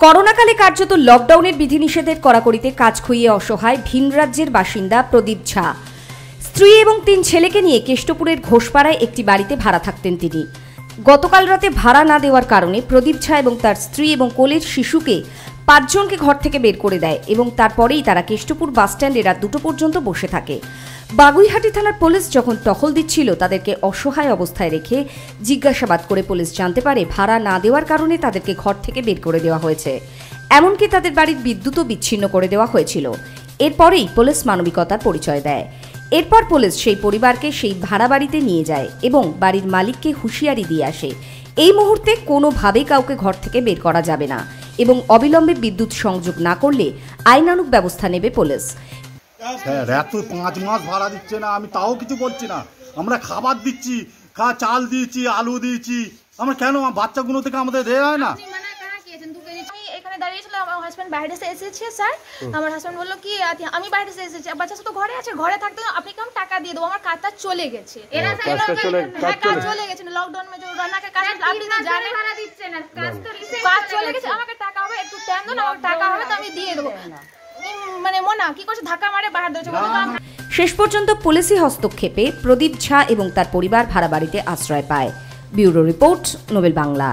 করোনাকালে কার্যত লকডাউনের বিধিনিষেধের কড়াকড়িতে কাজ খুইয়ে অসহায় ভিন রাজ্যের বাসিন্দা প্রদীপ ঝা। স্ত্রী এবং তিন ছেলেকে নিয়ে কেষ্টপুরের ঘোষপাড়ায় একটি বাড়িতে ভাড়া থাকতেন তিনি। গতকাল রাতে ভাড়া না দেওয়ার কারণে প্রদীপ ঝা এবং তার স্ত্রী এবং কোলের শিশুকে পাঁচজনকে ঘর থেকে বের করে দেয় এবং তারপরেই তারা কেষ্টপুর বাসস্ট্যান্ডে রাত দুটো পর্যন্ত বসে থাকে। বাগুইহাটি থানার পুলিশ যখন টহল দিচ্ছিল, তাদেরকে অসহায় অবস্থায় রেখে জিজ্ঞাসাবাদ করে পুলিশ জানতে পারে ভাড়া না দেওয়ার কারণে তাদেরকে ঘর থেকে বের করে দেওয়া হয়েছে। এমনকি তাদের বাড়ির বিদ্যুৎও বিচ্ছিন্ন করে দেওয়া হয়েছিল। এরপরেই পুলিশ মানবিকতার পরিচয় দেয়। এরপর পুলিশ সেই পরিবারকে সেই ভাড়া বাড়িতে নিয়ে যায় এবং বাড়ির মালিককে হুঁশিয়ারি দিয়ে আসে। এই মুহূর্তে কোনোভাবেই কাউকে ঘর থেকে বের করা যাবে না এবং অবিলম্বে বিদ্যুৎ সংযোগ না করলে আইনানুগ ব্যবস্থা নেবে পুলিশ। স্যার এত পাঁচ মাস ভাড়া দিচ্ছে না আমি তাও কিছু বলছি না। আমরা খাবার দিচ্ছি খা চাল দিয়েছি আলু দিয়েছি। আমরা কেন? বাচ্চাগুলো থেকে আমাদের দেওয়া হয় না। আমার হাজব্যান্ড বাইরে এসে এসেছে স্যার আমার হাজব্যান্ড বলল কি আমি বাইরে এসে এসেছি। বাচ্চা তো ঘরে আছে ঘরে থাকতে আপনি কেমন টাকা দিয়ে দেবো। আমার কাজটা চলে গেছে। এরা কাজ হ্যাঁ, চলে- চলে গেছে। লকডাউন মে जो রান্না কাজ আপনি জানেন। কাজ চলে গেছে আমাকে টাকা হবে একটু টাইম দেন আমার টাকা হবে তো আমি দিয়ে দেবো উম, মানে মনা কি করছে? ধাক্কা মারে বাহার দিয়েছে শেষ পর্যন্ত পুলিশি হস্তক্ষেপে প্রদীপ ঝা এবং তার পরিবার ভাড়া বাড়িতে আশ্রয় পায়। Bureau report Nobel Bangla.